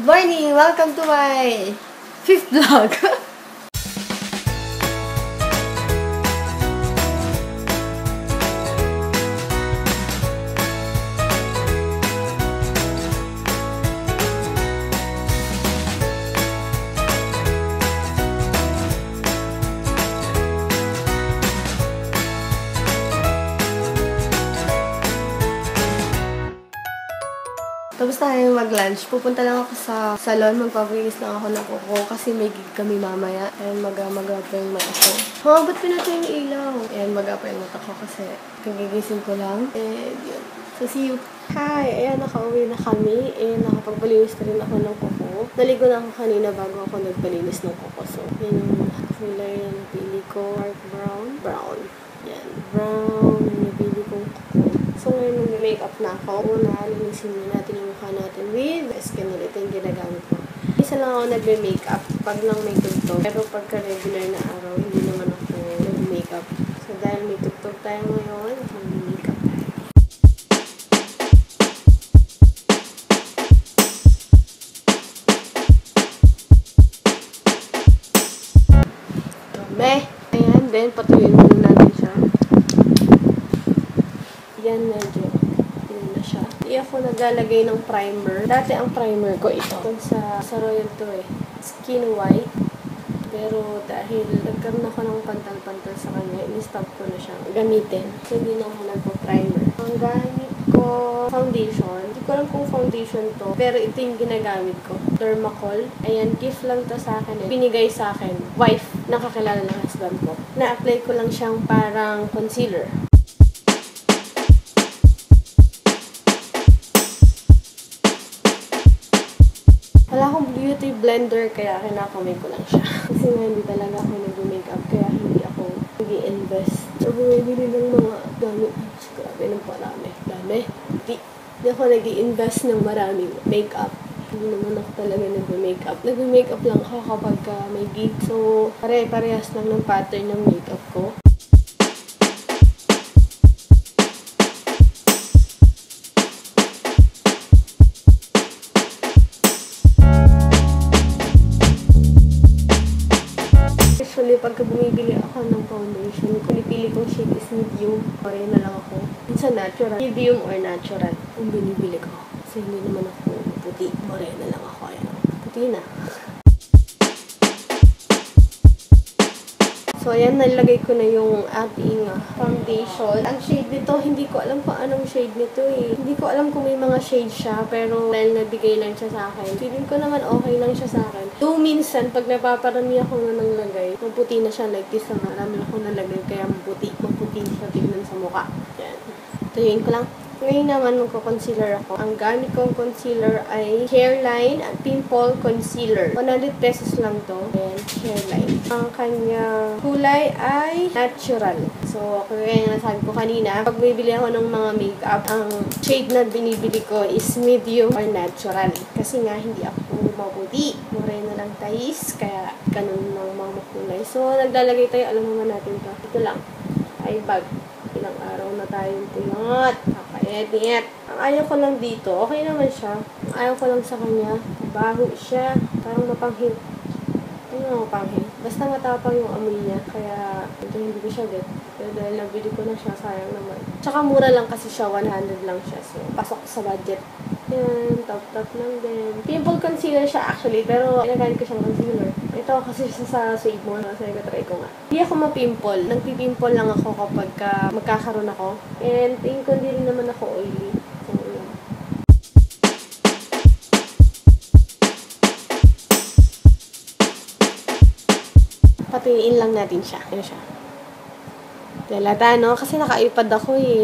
Good morning! Welcome to my fifth vlog. mag-lunch. Pupunta lang ako sa salon. Magpapagilis lang ako ng kuko kasi may gig kami mamaya. Mag-maga pa yung mata ko. Ha, ba't pinatay yung ilaw? Ayan, maga pa yung mata ko kasi kagigising ko lang. And yun. So, see you. Hi! Ayan, nakauwi na kami. And nakapagpalinis na rin ako ng kuko. Naligo na ako kanina bago ako nagpalinis ng kuko. So, yun yung kulay ng pili ko. Dark brown. Brown. Yan. Brown. So, ngayon mag-makeup na ako. Una, linisin natin yung mukha natin with skin ulit yung ginagamit ko. Isa lang ako nagbe-makeup pag lang may tugtog. Pero pagka regular na araw, hindi naman ako nag-makeup. So, dahil may tugtog tayo ngayon, mag-makeup tayo. Dami. Ayan, then patuloy muna natin. Yan, medyo yun na siya. Hindi ako naglalagay ng primer. Dati ang primer ko ito. Kung sa, sa Royal to eh. Skin white. Pero dahil nagkaroon ako ng pantal-pantal sa kanya, in-stop ko na siyang gamitin. So, hindi na ako nagpo-primer. Ang gamit ko, foundation. Hindi ko alam kung foundation to, pero ito yung ginagamit ko. Dermacol. Ayan, gift lang to sa akin. Eh. Binigay sa akin. Wife, nakakilala ng husband ko. Na-apply ko lang siyang parang concealer. Wala akong beauty blender, kaya kinakamay ko lang siya. Kasi nga hindi talaga ako nag-makeup, kaya hindi ako nag-invest. So, bumibili ng mga gamit. Grabe ng parami. Dami. Hindi. Hindi ako nag invest ng maraming makeup. Hindi naman ako talaga nag-makeup. Nag-makeup lang ako kapag uh, may gig. So, pare-parehas lang ng pattern ng makeup ko. Foundation, pinipili kong shade is medium. Pare na lang ako. Minsan natural. Medium or natural. Ang binibili ko. Kasi hindi naman ako puti. Pare na lang ako. Ayan. Puti na. So, ayan, nalagay ko na yung ating foundation. Ang shade nito, hindi ko alam kung anong shade nito eh. Hindi ko alam kung may mga shade siya, pero dahil nabigay lang siya sa akin, feeling ko naman okay lang siya sa akin. Though minsan, pag napaparami ako nga ng lagay, maputi na siya like this na marami ako nalagay, kaya maputi, maputi siya tignan sa mukha. Yan. Tuyuin ko lang. Ngayon naman, magko-concealer ako. Ang gamit kong concealer ay Hairline Pimple Concealer. 100 pesos lang to. Ayan, Hairline. Ang kanya kulay ay natural. So, kaya yung nasabi ko kanina, pag bibili ako ng mga makeup, ang shade na binibili ko is medium or natural. Kasi nga, hindi ako maputi. Muray na lang tais, kaya ganun lang mga makulay. So, naglalagay tayo, alam naman natin to. Ito lang. Ay bag. Ilang araw na tayong puyot. Kakaedit. Ang ayaw ko lang dito, okay naman siya. Ang ayaw ko lang sa kanya, baho siya. Parang mapanghit. Ano nga mapanghit? Basta matapang yung amoy niya. Kaya, ito hindi ko siya get. Pero dahil nabili ko na siya, sayang naman. Tsaka mura lang kasi siya, 100 lang siya. So, pasok sa budget. Yan, top-top lang din. Pimple concealer siya actually, pero ginagamit ko siyang concealer. Ito kasi siya sa Save More. Kasi try ko nga. Hindi ako mapimple. Nagpipimple lang ako kapag uh, magkakaroon ako. And tingin ko hindi rin naman ako oily. So. Patingin lang natin siya. Ayan siya. Delata, no? Kasi naka-iPad ako eh.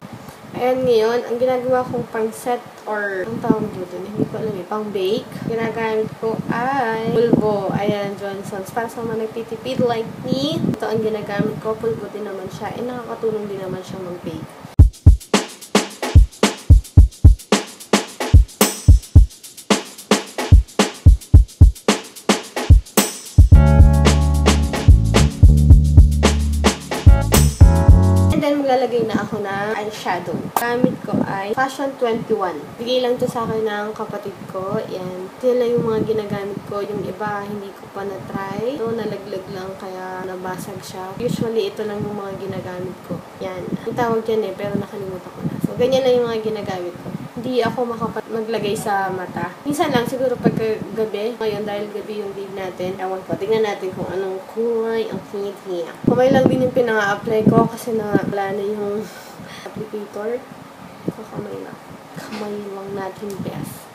Ayan ngayon, ang ginagawa kong pang set or ang tawag dun, hindi ko alam eh, pang bake. Ginagamit ko ay pulbo. Ayan, Johnson's. Para sa mga nagtitipid like me, ito ang ginagamit ko. Pulbo din naman siya. Eh, nakakatulong din naman siya mag-bake. Ako ng eyeshadow. Gamit ko ay Fashion 21. Bigay lang to sa akin ng kapatid ko. Yan. Sila yung mga ginagamit ko. Yung iba, hindi ko pa na-try. Ito, nalaglag lang kaya nabasag siya. Usually, ito lang yung mga ginagamit ko. Yan. Ang tawag dyan eh, pero nakalimutan ko na. So, ganyan lang yung mga ginagamit ko. Hindi ako makapag maglagay sa mata. Minsan lang, siguro pagka gabi. Ngayon, dahil gabi yung big natin, ewan ko, tingnan natin kung anong kulay ang pinipili. Kamay lang din yung pinaka-apply ko kasi na wala na yung applicator. So, kamay lang. Kamay lang natin best.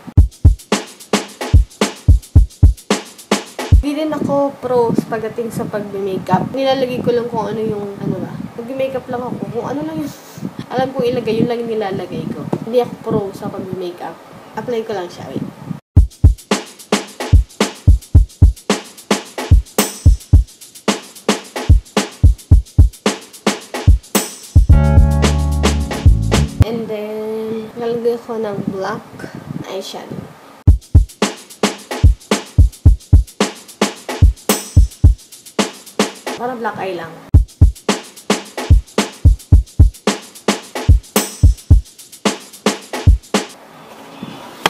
Hindi rin ako pro pagdating sa pag-makeup. Nilalagay ko lang kung ano yung, ano ba, Mag-makeup lang ako. Kung ano lang yung, alam kong ilagay, yun lang nilalagay ko. Hindi ako pro sa pag-makeup. Apply ko lang siya. Wait. Lalagay ko ng black eyeshadow. Para black eye lang.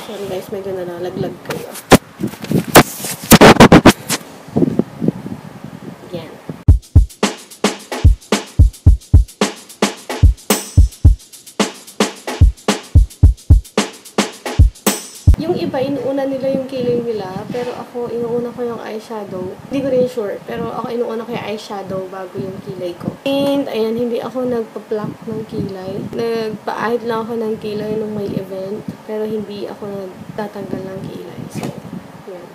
Sorry guys, medyo nalalaglag kayo. Ko yung eyeshadow. Hindi ko rin sure, pero ako inuuna ko yung eyeshadow bago yung kilay ko. And, ayan, hindi ako nagpa-pluck ng kilay. Nagpa-add lang ako ng kilay nung may event, pero hindi ako nagtatanggal ng kilay. So, yan.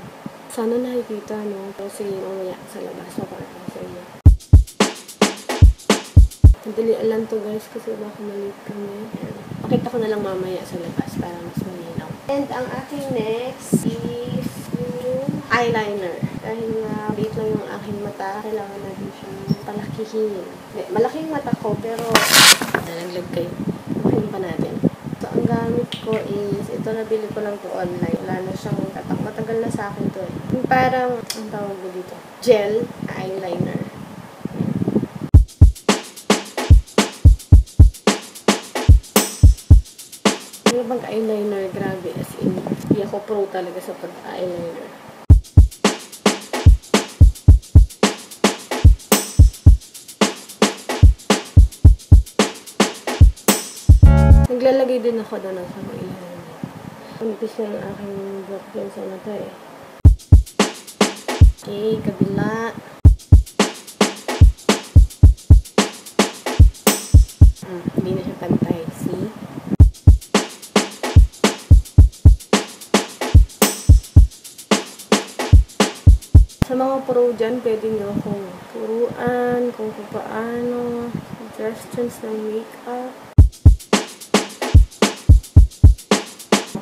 Sana nakikita, no? Pero sige, mamaya sa labas, papakita ko sa inyo. Madalian lang to guys kasi baka malate kami. Ayan. Pakita ko na lang mamaya sa labas para mas malinaw. And ang aking next is eyeliner. Dahil nga late lang yung aking mata, kailangan natin siyang palakihin. Malaking mata ko pero nalaglag kayo. Makin pa natin. So, ang gamit ko is, ito nabili ko lang to online. Wala na siyang tatak. Matagal na sa akin to eh. Yung parang, ang tawag ko dito, gel eyeliner. Yung bang eyeliner, grabe. As in, hindi ako pro talaga sa pag-eyeliner. Naglalagay din ako doon sama eyeliner. Umpis na yung aking black pencil na to eh. Okay, kabila. Hmm, hindi na siya pantay. See? Sa mga pro dyan, pwede nyo akong turuan kung paano, suggestions ng makeup.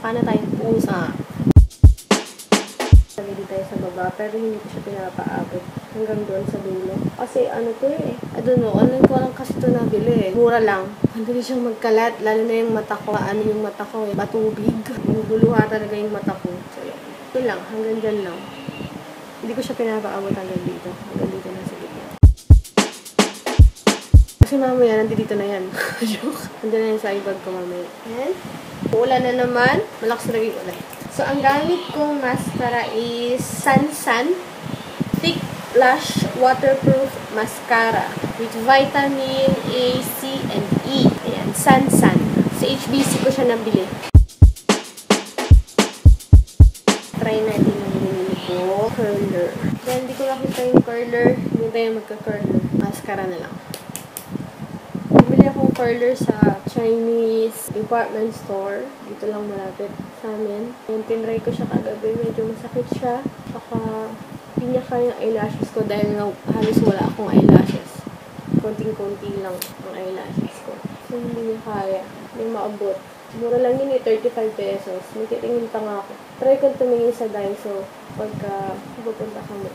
Na tayong pusa. Nagili tayo sa baba, pero hindi ko siya pinapaabot hanggang doon sa dulo. Kasi ano to eh, I don't know, online ko lang kasi ito nabili eh. Mura lang. Madali siyang magkalat, lalo na yung mata ko. Ano yung mata ko eh, matubig. Guluha talaga yung mata ko. So. Ito lang, hanggang dyan lang. Hindi ko siya pinapaabot hanggang dito. Hanggang dito na sa gitna. Kasi mamaya, nandito na yan. Joke. Nandito na yan sa ibag ko mamaya. Ayan. Uulan na naman. Malakas na naging ulan. So, ang gamit kong mascara is Sansan Thick Blush Waterproof Mascara with vitamin A, C, and E. Ayan, Sansan. Sa HBC ko siya nabili. Try natin yung binili ko. Curler. Dahil hindi ko nakita yung curler, hindi tayo magka-curler. Mascara na lang. Bumili akong curler sa Chinese department store. Dito lang malapit sa amin. Yung tinry ko siya kagabi, medyo masakit siya. Saka, hindi niya yung eyelashes ko dahil halos wala akong eyelashes. Konting-konti lang ang eyelashes ko. So, hindi niya kaya. Hindi maabot. Mura lang yun eh, 35 pesos. May titingin pa nga ako. Try ko tumingin sa Daiso pagka pupunta kami.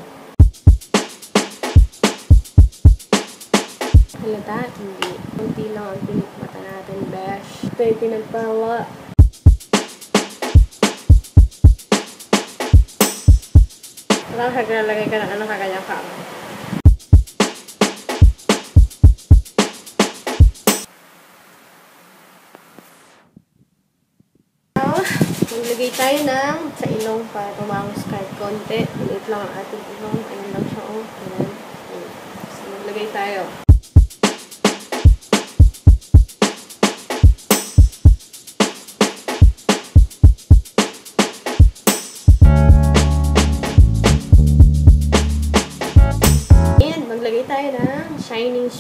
Halata? Hindi. Kunti lang ang pinikmata natin, besh. Ito yung pinagpala. Parang kaglalagay ka ng ano kaganyang kama. Maglagay tayo ng sa ilong para tumangos kahit konti. Maliit lang ang ating ilong. Ayun lang siya. Oh. Ayan. So, maglagay tayo.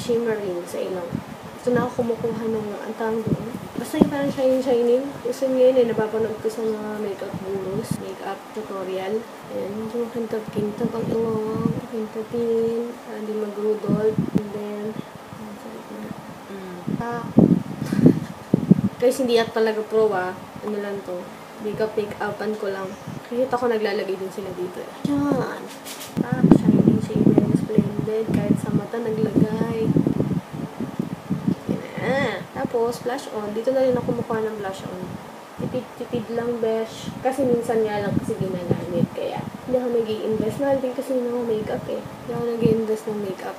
Shimmering sa ilong. Ito na ako kumukuha ng ang tawag doon. Basta yung parang shining shining. Gusto niyo yun eh, napapanood ko sa mga makeup gurus, makeup tutorial. And yung kintab-kintab ang ilong, kintabin, para di magrudol. And then, na. Mm. Ah. Guys, hindi at talaga pro ah. Ano lang to. Makeup, make-upan ko lang. Kahit ako naglalagay din sila dito eh. Yan. Ah, shining, shimmering, splendid. Kahit sa mata naglagay. Na. Tapos, blush on. Dito na rin ako mukha ng blush on. Tipid-tipid lang, besh. Kasi minsan nga lang kasi ginagamit. Kaya, hindi ako nag invest na din kasi ng makeup eh. Hindi ako nag invest ng makeup.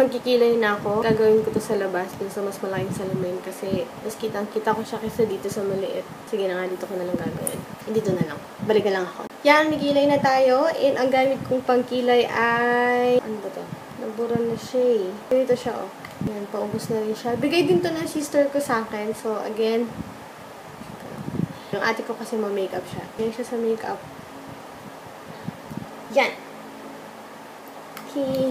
Magkikilay na ako. Gagawin ko to sa labas, dun sa mas malaking salamin. Kasi, mas kitang-kita ko siya kaysa dito sa maliit. Sige na nga, dito ko na lang gagawin. Dito na lang. Balikan lang ako. Yan, nagkilay na tayo. And ang gamit kong pangkilay ay... Ano ba to? Nabura na siya eh. Ganito siya, oh. Yan, paubos na rin siya. Bigay din to ng sister ko sa akin. So, again, yung ate ko kasi ma-makeup siya. Yan siya sa makeup. Yan. Okay.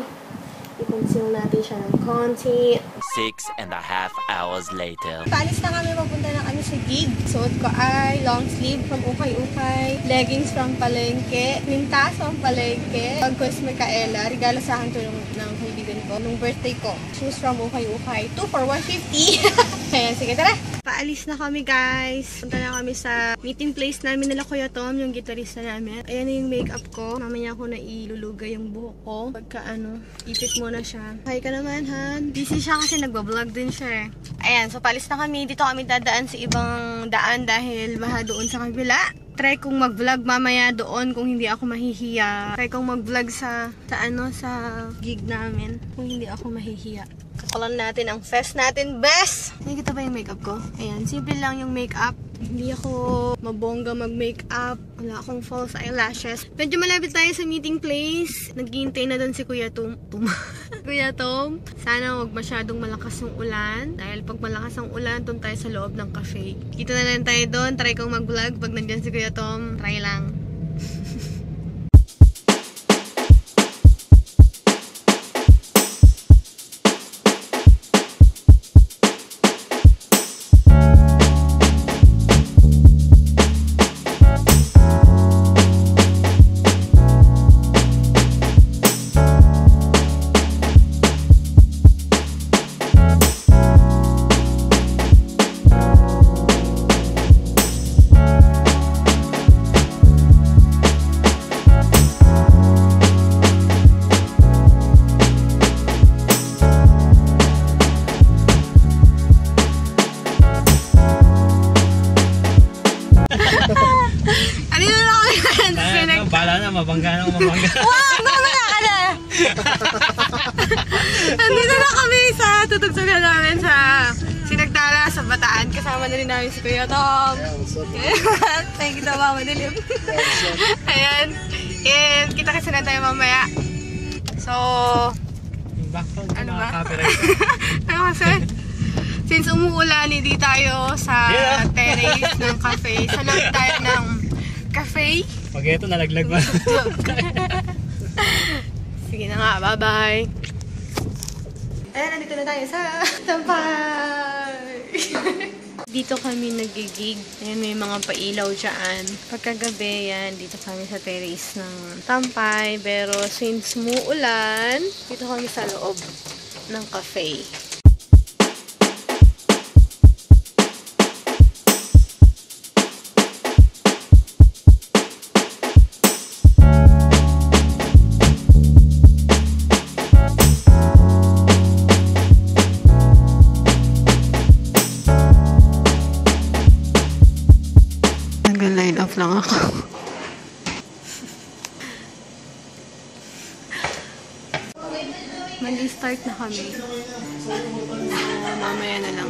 I-conceal natin siya ng konti. Six and a half hours later. Paalis na kami, papunta na kami sa gig. Suot ko ay long sleeve from Ukay-Ukay, leggings from Palengke, kwintas from Palengke, pagkos Micaela, regalo sa akin to ng, ng kaibigan ko, nung birthday ko. Shoes from Ukay-Ukay, 2 for 150. Ayan, sige, tara! Paalis na kami, guys. Punta na kami sa meeting place namin nila Kuya Tom, yung gitarista namin. Ayan na yung makeup ko. Mamaya ko na ilulugay yung buhok ko. Pagka ano, ipit muna siya. Hi ka naman, Han. Busy siya kasi nagbablog din siya eh. Ayan, so palis na kami. Dito kami dadaan sa ibang daan dahil baha doon sa kabila. Try kong mag-vlog mamaya doon kung hindi ako mahihiya. Try kong mag-vlog sa, sa ano, sa gig namin kung hindi ako mahihiya. Kakulan natin ang fest natin, best! Nakikita ba yung makeup ko? Ayan, simple lang yung makeup. Hindi ako mabongga mag-makeup. Wala akong false eyelashes. Medyo malapit tayo sa meeting place. Naghihintay na doon si Kuya Tom. Tom. Kuya Tom. Sana wag masyadong malakas yung ulan. Dahil pag malakas ang ulan, doon tayo sa loob ng cafe. Kita na lang tayo doon. Try kong mag-vlog. Pag nandyan si Kuya Tom, try lang. Tutugtugan namin sa Sinagtala sa Bataan. Kasama na rin namin si Kuya Tom. Thank you so Mama Dilim. Ayan. And kita kasi na tayo mamaya. So, Ano ano ba? ano kasi? Since umuulan, hindi tayo sa Yeah. terrace ng cafe. Sa loob tayo ng cafe. Pag ito, nalaglag ba? Sige na nga, bye-bye. Ayan, nandito na tayo sa Tampay! dito kami nagigig. Ayan, may mga pailaw dyan. Pagkagabi, yan, dito kami sa terrace ng Tampay. Pero since muulan, dito kami sa loob ng cafe. Nag-start na kami. So, mamaya na lang.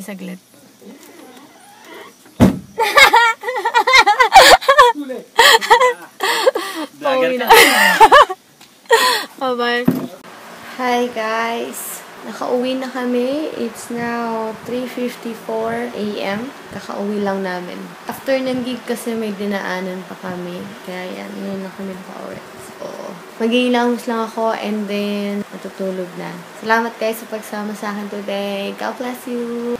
Kami saglit. Pauwi na. Bye-bye. Hi guys! Nakauwi na kami. It's now 3.54 a.m. Kakauwi lang namin. After ng gig kasi may dinaanan pa kami. Kaya yan, yun lang kami nakauwi. So, mag-iilamos lang ako and then matutulog na. Salamat guys sa pagsama sa akin today. God bless you!